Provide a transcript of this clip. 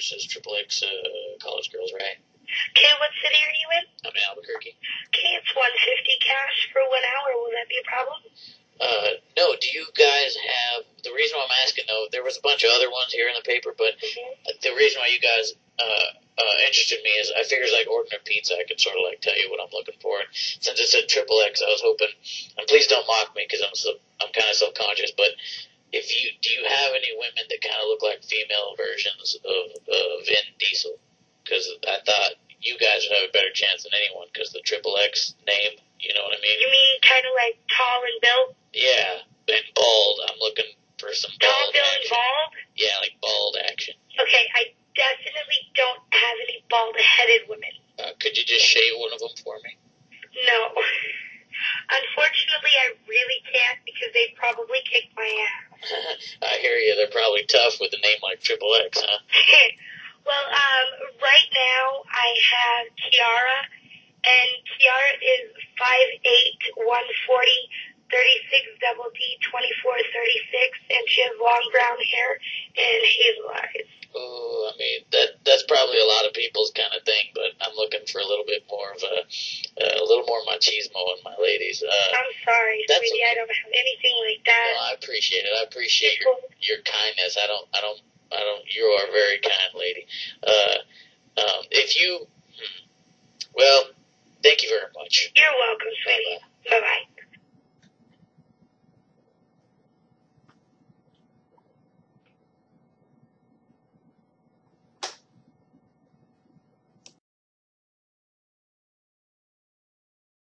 versus Triple X uh, College Girls, right? Okay, what city are you in? I'm in Albuquerque. Okay, it's 150 cash for one hour. Will that be a problem? Uh, no, do you guys have, the reason why I'm asking though, there was a bunch of other ones here in the paper, but Mm-hmm. the reason why you guys, uh, uh, interested me is I figured like ordering a pizza, I could sort of like tell you what I'm looking for. And since it said triple X, I was hoping, and please don't mock me because I'm so, I'm kind of self conscious, but if you, do you have any women that kind of look like female versions of, of Vin Diesel? Because I thought you guys would have a better chance than anyone because the triple X name, you know what I mean? You mean kind of like tall and built? Yeah, and bald. I'm looking for some Tall, bald built, action. bald? Yeah, like bald action. Okay, I definitely don't have any bald-headed women. Uh, could you just shave one of them for me? No. Unfortunately, I really can't because they'd probably kick my ass. I hear you. They're probably tough with a name like Triple X, huh? well, um, right now I have Kiara, and Kiara is 5'8", 140, 36 double D, 24, 36, and she has long brown hair and hazel eyes. Oh, I mean that that's probably a lot of people's kind of thing, but I'm looking for a little bit more of a a little more machismo in my ladies. Uh, I'm sorry, That's sweetie, okay. I don't have anything like that. I appreciate it. I appreciate your your kindness. I don't I don't I don't. You are a very kind lady. Uh, um, if you, hmm, well, thank you very much. You're